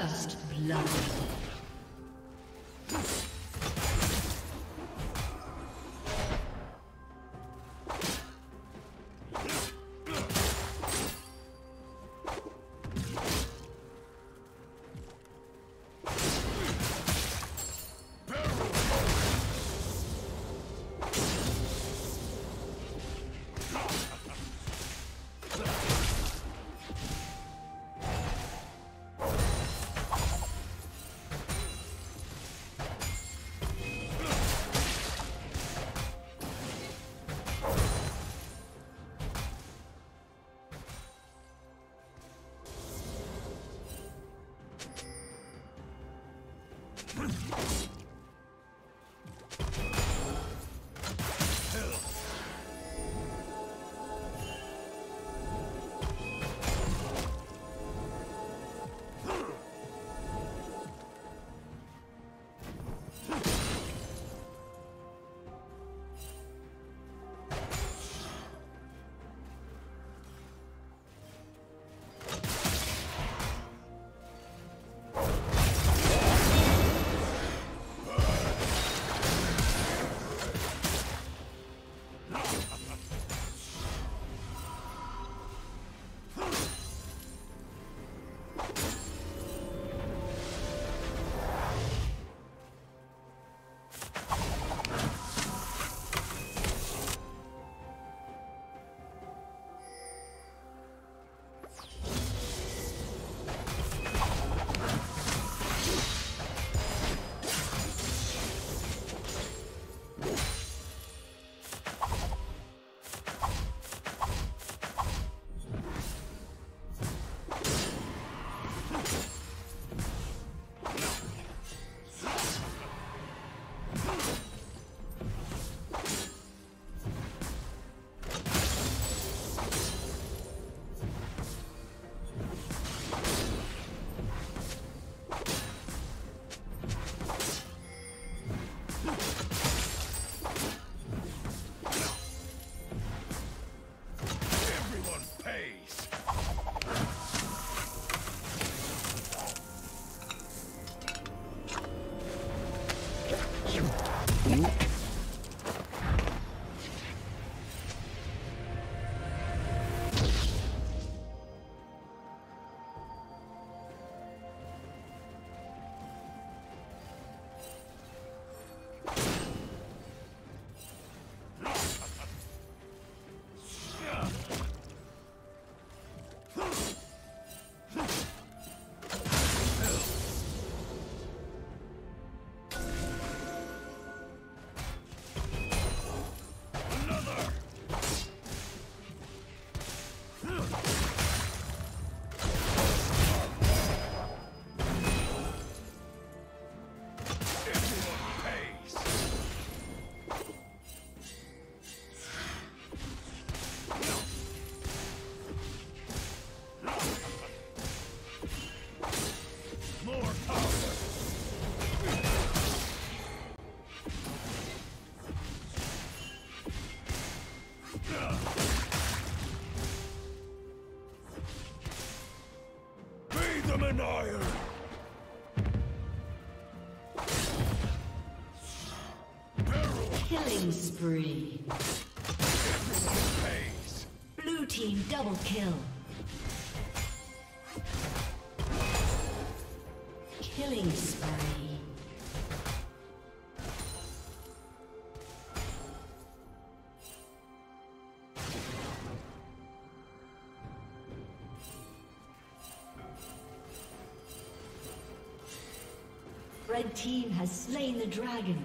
First blood. Killing spree. Blue team double kill. Killing spree. Red team has slain the dragon.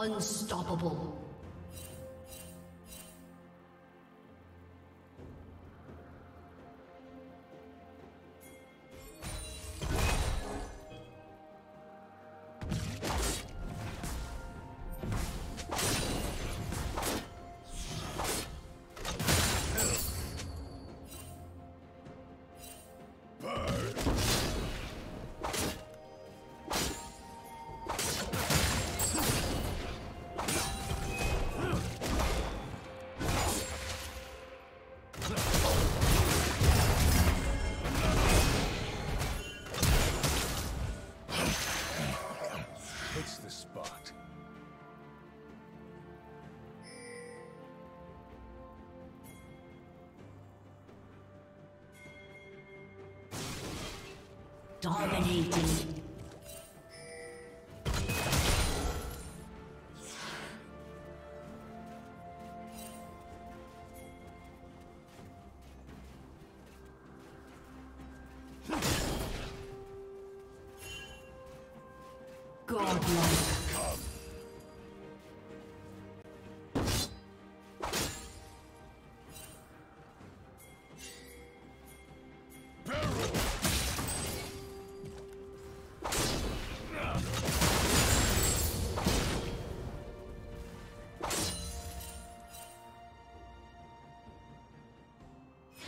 Unstoppable. Dominating. Godlike.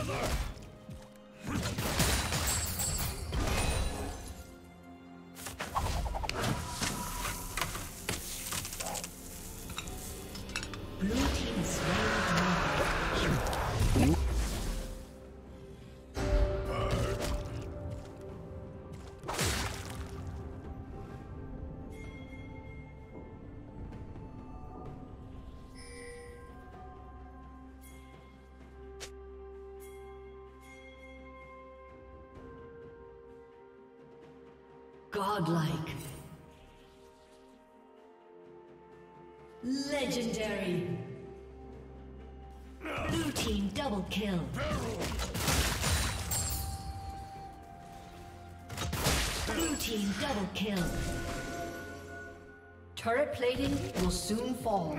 another! Godlike. Legendary. Blue team double kill. Blue team double kill. Turret plating will soon fall.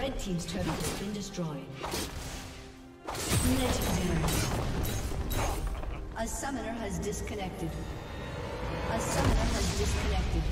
Red team's turret has been destroyed. Legendary. A summoner has disconnected. A summoner has disconnected.